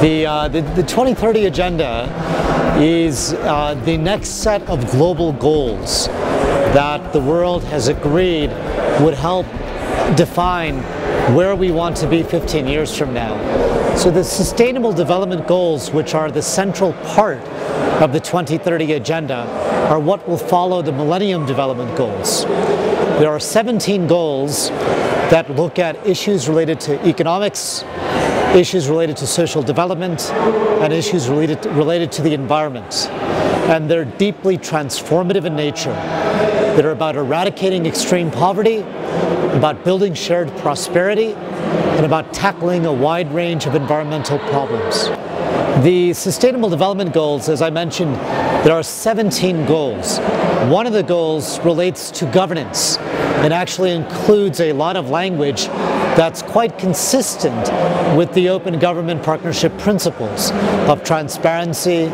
The, uh, the, the, 2030 Agenda is uh, the next set of global goals that the world has agreed would help define where we want to be 15 years from now. So the Sustainable Development Goals, which are the central part of the 2030 Agenda, are what will follow the Millennium Development Goals. There are 17 goals that look at issues related to economics, issues related to social development, and issues related to, related to the environment. And they're deeply transformative in nature. They're about eradicating extreme poverty, about building shared prosperity, and about tackling a wide range of environmental problems. The Sustainable Development Goals, as I mentioned, there are 17 goals. One of the goals relates to governance and actually includes a lot of language that's quite consistent with the Open Government Partnership principles of transparency,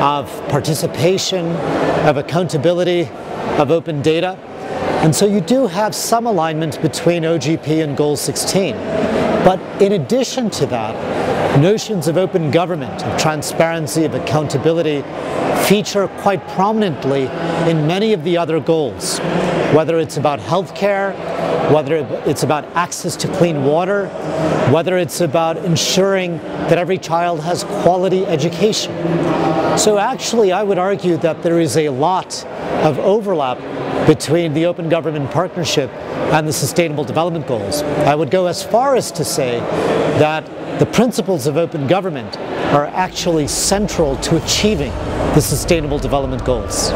of participation, of accountability, of open data. And so you do have some alignment between OGP and Goal 16. But in addition to that, notions of open government, of transparency, of accountability feature quite prominently in many of the other goals, whether it's about healthcare, whether it's about access to clean water, whether it's about ensuring that every child has quality education. So actually, I would argue that there is a lot of overlap between the Open Government Partnership and the Sustainable Development Goals. I would go as far as to say that the principles of open government are actually central to achieving the Sustainable Development Goals.